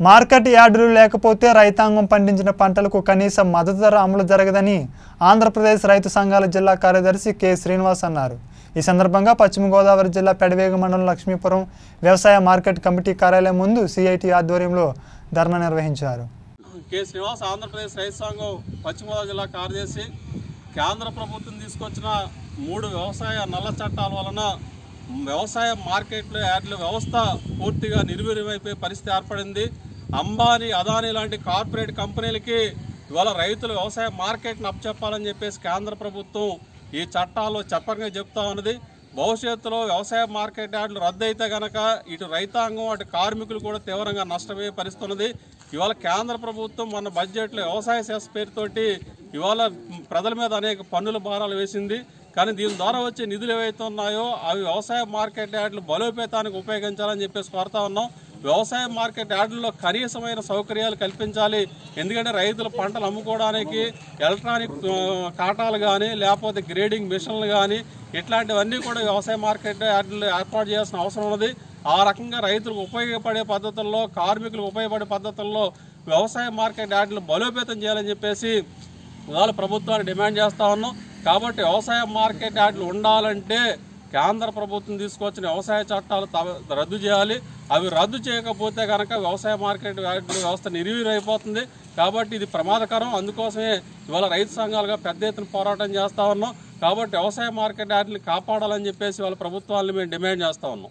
Market యార్డులు లేకపోతే రైతాంగం పండించిన పంటలకు కనీస మద్దతు ధర అమలు జరగదని ఆంధ్రప్రదేశ్ రైతు సంఘాల జిల్లా కార్యదర్శి కె. శ్రీనివాస్ అన్నారు. ఈ సందర్భంగా పశ్చిమ గోదావరి జిల్లా పెడవేగ మండలం లక్ష్మీపురం వ్యవసాయ మార్కెట్ కమిటీ కార్యాలయం ముందు సిఐటి ఆధ్వర్యంలో ధర్నా నిర్వహించారు. కె. శ్రీనివాస్ ఆంధ్రప్రదేశ్ రైతు సంఘం పశ్చిమ గోదావరి జిల్లా కార్యదర్శి కేంద్ర ప్రభుత్వం తీసుకొచ్చిన మూడు వ్యవసాయ నల్ల చట్టాల వలన వ్యవసాయ మార్కెట్లో యాడ్ల వ్యవస్థ పూర్తిగా నిర్వీర్యమైపోయే పరిస్థితి ఏర్పడింది. అంబానీ అదానీ లాంటి కార్పొరేట్ కంపెనీలకి ఇవాళ రైతులు వ్యవసాయ మార్కెట్ని అప్పచెప్పాలని చెప్పేసి కేంద్ర ప్రభుత్వం ఈ చట్టాల్లో చెప్పకంగా చెప్తా ఉన్నది. భవిష్యత్తులో వ్యవసాయ మార్కెట్ యార్డులు రద్దయితే గనక ఇటు రైతాంగం అటు కార్మికులు కూడా తీవ్రంగా నష్టపోయే పరిస్థితి ఉన్నది. ఇవాళ కేంద్ర ప్రభుత్వం మన బడ్జెట్లో వ్యవసాయ సెస్ పేరుతోటి ఇవాళ ప్రజల మీద అనేక పన్నుల భారాలు వేసింది. కానీ దీని ద్వారా వచ్చే నిధులు ఏవైతే ఉన్నాయో అవి వ్యవసాయ మార్కెట్ యార్డులు బలోపేతానికి ఉపయోగించాలని చెప్పేసి కోరుతా ఉన్నాం. వ్యవసాయ మార్కెట్ యార్డుల్లో కనీసమైన సౌకర్యాలు కల్పించాలి. ఎందుకంటే రైతులు పంటలు అమ్ముకోవడానికి ఎలక్ట్రానిక్ కాటాలు కానీ లేకపోతే గ్రేడింగ్ మిషన్లు కానీ ఇట్లాంటివన్నీ కూడా వ్యవసాయ మార్కెట్ యార్డులు ఏర్పాటు చేయాల్సిన అవసరం ఉన్నది. ఆ రకంగా రైతులకు ఉపయోగపడే పద్ధతుల్లో కార్మికులకు ఉపయోగపడే పద్ధతుల్లో వ్యవసాయ మార్కెట్ యార్డులు బలోపేతం చేయాలని చెప్పేసి ఇవాళ ప్రభుత్వాన్ని డిమాండ్ చేస్తా ఉన్నాం. కాబట్టి వ్యవసాయ మార్కెట్ యార్డులు ఉండాలంటే కేంద్ర ప్రభుత్వం తీసుకొచ్చిన వ్యవసాయ చట్టాలు త- రద్దు చేయాలి. అవి రద్దు చేయకపోతే కనుక వ్యవసాయ మార్కెట్ యార్డుల వ్యవస్థ నిర్వీరైపోతుంది కాబట్టి ఇది ప్రమాదకరం. అందుకోసమే ఇవాళ రైతు సంఘాలుగా పెద్ద ఎత్తున పోరాటం చేస్తా ఉన్నాం. కాబట్టి వ్యవసాయ మార్కెట్ యార్డులు కాపాడాలని చెప్పేసి వాళ్ళ ప్రభుత్వాలను మేము డిమాండ్ చేస్తా ఉన్నాం.